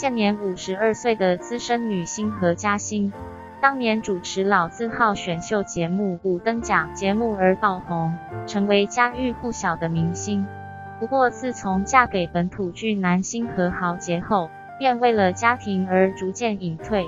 现年五十二岁的资深女星何嘉欣。当年主持老字号选秀节目五等奖节目而爆红，成为家喻户晓的明星。不过自从嫁给本土剧男星何豪杰后，便为了家庭而逐渐隐退。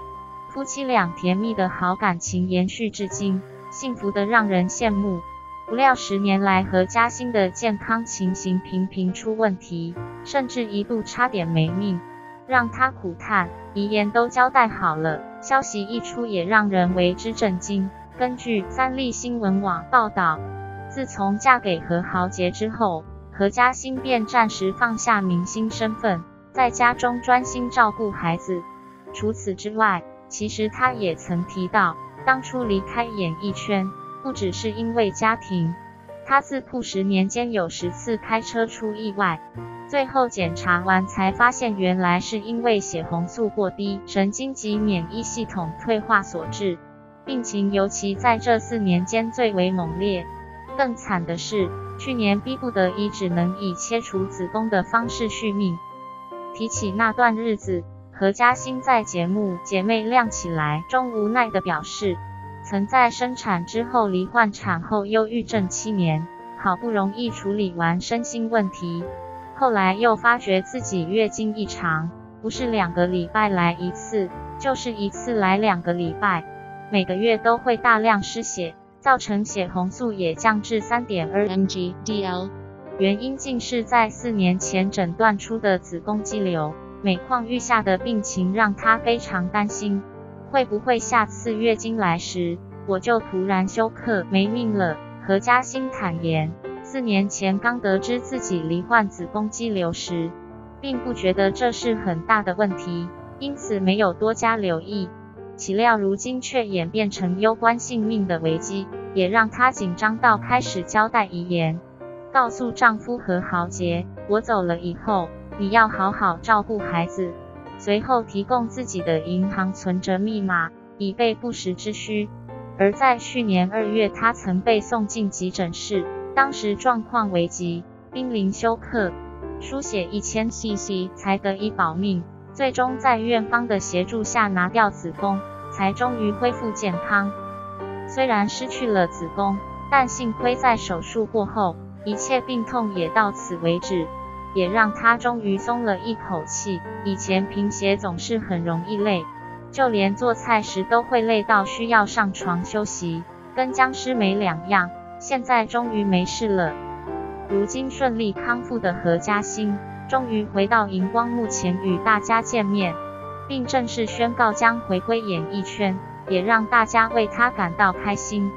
夫妻俩甜蜜的好感情延续至今，幸福的让人羡慕。不料十年来何嘉欣的健康情形频频出问题，甚至一度差点没命，让他苦叹。遗言都交代好了，消息一出也让人为之震惊。根据三立新闻网报道，自从嫁给何豪杰之后，何嘉欣便暂时放下明星身份，在家中专心照顾孩子。除此之外，其实他也曾提到，当初离开演艺圈，不只是因为家庭。他自曝十年间有十次开车出意外，最后检查完才发现，原来是因为血红素过低、神经及免疫系统退化所致。病情尤其在这四年间最为猛烈。更惨的是，去年逼不得已，只能以切除子宫的方式续命。提起那段日子，何嘉欣在节目《姐妹亮起来》中无奈地表示。曾在生产之后罹患产后忧郁症七年，好不容易处理完身心问题，后来又发觉自己月经异常，不是两个礼拜来一次，就是一次来两个礼拜，每个月都会大量失血，造成血红素也降至三点二 mg/dl。原因竟是在四年前诊断出的子宫肌瘤，每况愈下的病情让她非常担心。会不会下次月经来时，我就突然休克没命了？何嘉欣坦言，四年前刚得知自己罹患子宫肌瘤时，并不觉得这是很大的问题，因此没有多加留意。岂料如今却演变成攸关性命的危机，也让她紧张到开始交代遗言，告诉丈夫和豪杰：“我走了以后，你要好好照顾孩子。”随后提供自己的银行存折密码，以备不时之需。而在去年二月，她曾被送进急诊室，当时状况危急，濒临休克，输血一千 CC 才得以保命。最终在院方的协助下拿掉子宫，才终于恢复健康。虽然失去了子宫，但幸亏在手术过后，一切病痛也到此为止。也让他终于松了一口气。以前贫血总是很容易累，就连做菜时都会累到需要上床休息，跟僵尸没两样。现在终于没事了。如今顺利康复的何嘉欣，终于回到荧光幕前与大家见面，并正式宣告将回归演艺圈，也让大家为他感到开心。